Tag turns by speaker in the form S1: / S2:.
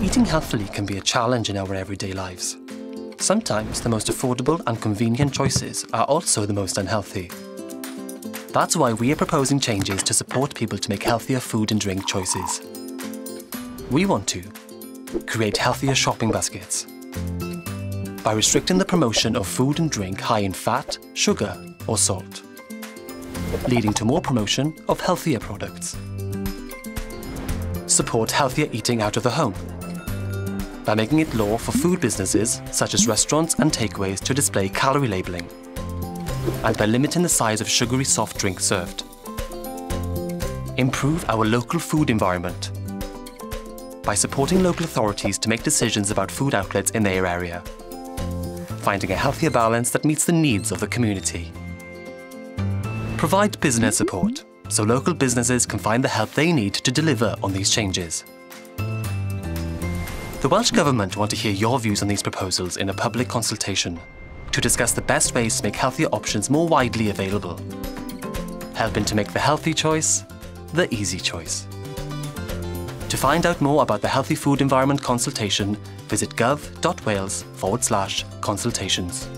S1: Eating healthily can be a challenge in our everyday lives. Sometimes the most affordable and convenient choices are also the most unhealthy. That's why we are proposing changes to support people to make healthier food and drink choices. We want to create healthier shopping baskets by restricting the promotion of food and drink high in fat, sugar or salt, leading to more promotion of healthier products. Support healthier eating out of the home by making it law for food businesses such as restaurants and takeaways to display calorie labelling and by limiting the size of sugary soft drinks served. Improve our local food environment by supporting local authorities to make decisions about food outlets in their area, finding a healthier balance that meets the needs of the community. Provide business support so local businesses can find the help they need to deliver on these changes. The Welsh Government want to hear your views on these proposals in a public consultation to discuss the best ways to make healthier options more widely available, helping to make the healthy choice the easy choice. To find out more about the Healthy Food Environment consultation, visit gov.wales forward slash consultations.